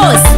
¡Vamos!